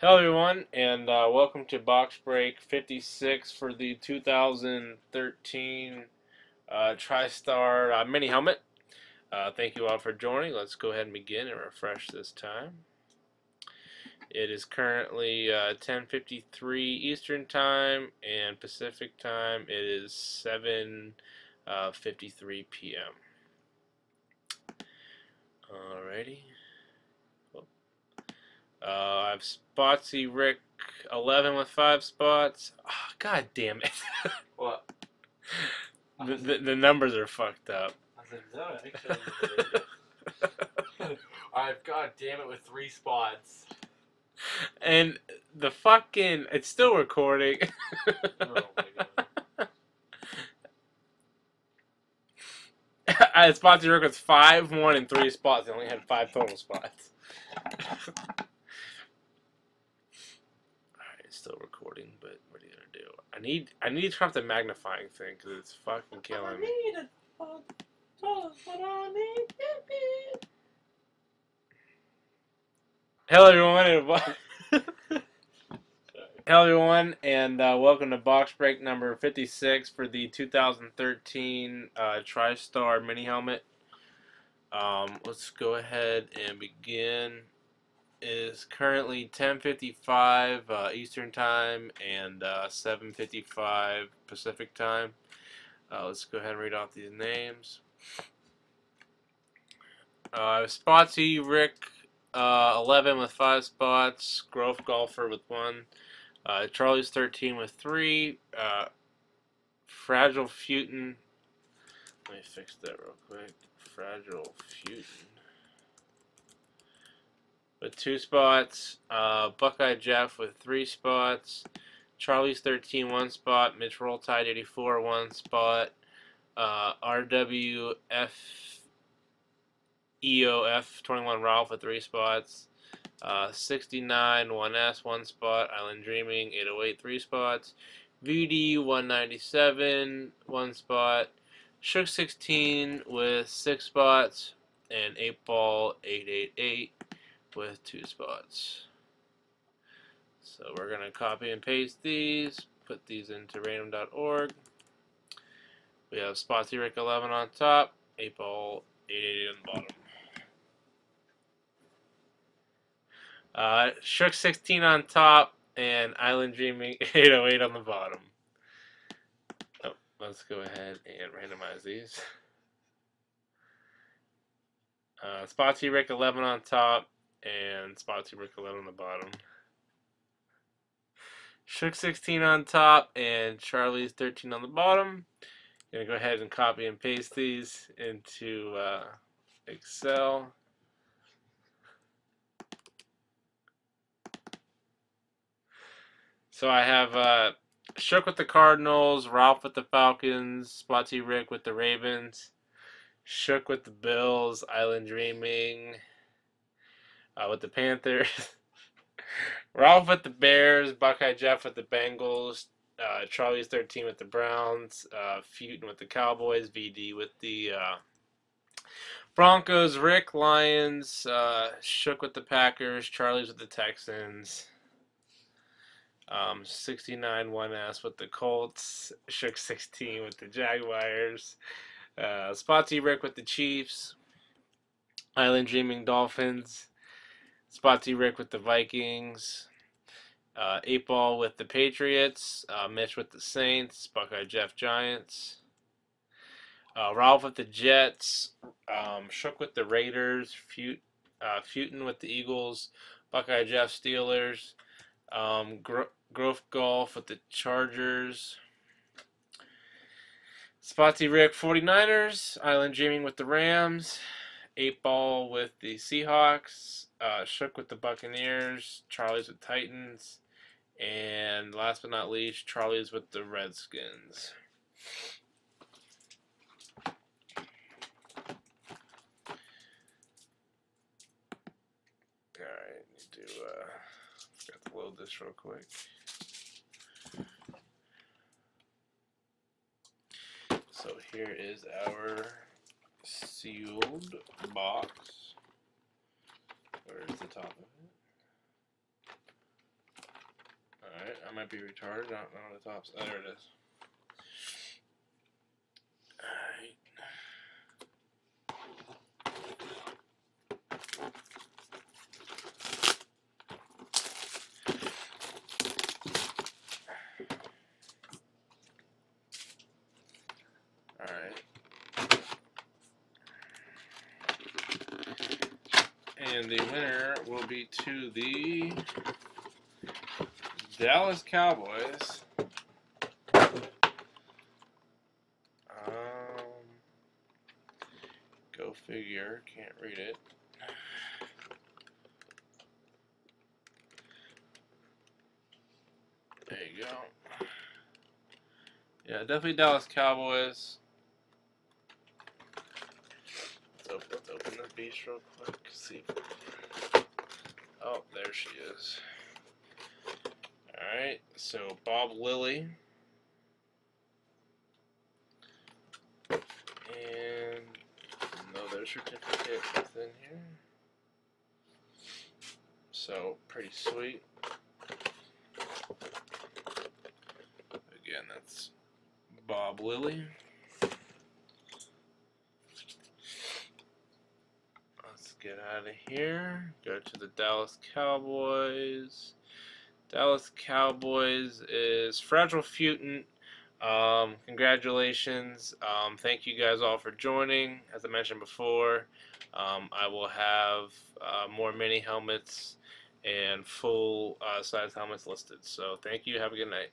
Hello, everyone, and uh, welcome to Box Break 56 for the 2013 uh, TriStar uh, Mini Helmet. Uh, thank you all for joining. Let's go ahead and begin and refresh this time. It is currently 10:53 uh, Eastern Time and Pacific Time. It is 7:53 uh, p.m. Alrighty. I have Spotsy Rick 11 with 5 spots. Oh, God damn it. what? The, the, the, numbers are fucked up. I've god damn it with three spots. And the fucking it's still recording. oh I had Spotsy Rick with five, one, and three spots. I only had five total spots. still recording, but what are you gonna do? I need I need to turn off the magnifying thing because it's fucking killing me. Hello everyone, and hello everyone, and uh, welcome to box break number 56 for the 2013 uh, TriStar mini helmet. Um, let's go ahead and begin is currently 10:55 uh, Eastern Time and uh, 7:55 Pacific Time. Uh, let's go ahead and read off these names. Uh, Spotsy Rick, uh, 11 with five spots. Grove Golfer with one. Uh, Charlie's 13 with three. Uh, Fragile Futin. Let me fix that real quick. Fragile Futin with two spots. Uh, Buckeye Jeff with three spots. Charlie's 13, one spot. Mitch Roll Tide 84, one spot. Uh, RWF EOF 21 Ralph with three spots. Uh, 69 1S, one spot. Island Dreaming 808, three spots. VD 197, one spot. Shook 16 with six spots. And 8 Ball 888 with two spots. So we're going to copy and paste these, put these into random.org. We have Spotsy Rick 11 on top, 8 ball 880 on the bottom. Uh, Shook 16 on top, and Island Dreaming 808 on the bottom. Oh, let's go ahead and randomize these. Uh, Spotsy Rick 11 on top, and Spotsy Ricolet on the bottom. Shook 16 on top and Charlie's 13 on the bottom. I'm Gonna go ahead and copy and paste these into uh, Excel. So I have uh, Shook with the Cardinals, Ralph with the Falcons, Spotsy Rick with the Ravens, Shook with the Bills, Island Dreaming, uh, with the Panthers. Ralph with the Bears, Buckeye Jeff with the Bengals, uh, Charlie's 13 with the Browns, uh, Futin with the Cowboys, VD with the uh, Broncos, Rick Lions, uh, Shook with the Packers, Charlie's with the Texans. Um, 69 1S with the Colts, Shook 16 with the Jaguars, uh, Spotsy Rick with the Chiefs, Island Dreaming Dolphins, Spotsy Rick with the Vikings. Uh, Eight Ball with the Patriots. Uh, Mitch with the Saints. Buckeye Jeff Giants. Uh, Ralph with the Jets. Um, Shook with the Raiders. Fut, uh, Futin with the Eagles. Buckeye Jeff Steelers. Um, Gro Golf with the Chargers. Spotsy Rick 49ers. Island Dreaming with the Rams. Eight Ball with the Seahawks uh, Shook with the Buccaneers, Charlie's with Titans, and last but not least, Charlie's with the Redskins. Alright, need to, uh, forgot to load this real quick. So here is our sealed box. Where's the top of it? Alright, I might be retarded. I don't know where the top's. There it is. And the winner will be to the Dallas Cowboys. Um, go figure. Can't read it. There you go. Yeah, definitely Dallas Cowboys. Let's open, let's open this beast real quick. See. Oh, there she is. Alright, so Bob Lilly. And another certificate within here. So, pretty sweet. Again, that's Bob Lilly. Let's get out of here. Go to the Dallas Cowboys. Dallas Cowboys is Fragile Futant. Um, congratulations. Um, thank you guys all for joining. As I mentioned before, um, I will have uh, more mini helmets and full uh, size helmets listed. So thank you. Have a good night.